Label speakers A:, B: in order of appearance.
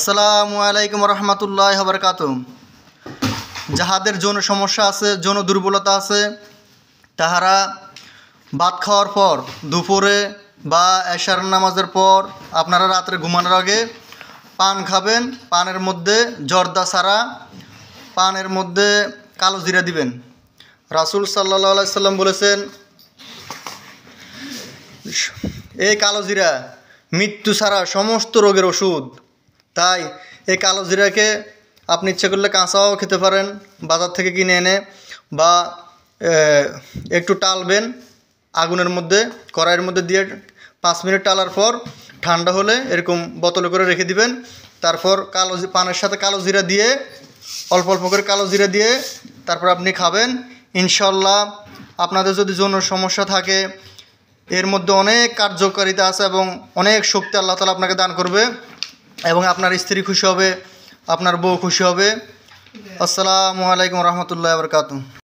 A: আসসালামু আলাইকুম রহমতুল্লাহ বরকাত যাহাদের যৌন সমস্যা আছে, যৌন দুর্বলতা আছে, তাহারা ভাত খাওয়ার পর, দুপুরে বা এশার নামাজের পর আপনারা রাত্রে ঘুমানোর আগে পান খাবেন, পানের মধ্যে জর্দা সারা পানের মধ্যে কালো জিরা দিবেন। রাসুল সাল্লাহ সাল্লাম বলেছেন, এই কালো জিরা মৃত্যু ছাড়া সমস্ত রোগের ওষুধ তাই এই কালো জিরাকে আপনি ইচ্ছে করলে কাঁচাও খেতে পারেন, বাজার থেকে কিনে এনে বা একটু টালবেন, আগুনের মধ্যে, কড়াইয়ের মধ্যে দিয়ে পাঁচ মিনিট টালার পর ঠান্ডা হলে এরকম বোতলে করে রেখে দিবেন। তারপর কালো পানের সাথে কালো জিরা দিয়ে, অল্প অল্প করে কালো জিরা দিয়ে তারপর আপনি খাবেন। ইনশাল্লাহ আপনাদের যদি যৌন সমস্যা থাকে, এর মধ্যে অনেক কার্যকারিতা আছে এবং অনেক শক্তি আল্লাহ তালা আপনাকে দান করবে। এবং আপনার স্ত্রী খুশি হবে আপনার বউ খুশি হবে। আসসালামু আলাইকুম রহমতুল্লাহ বরকাত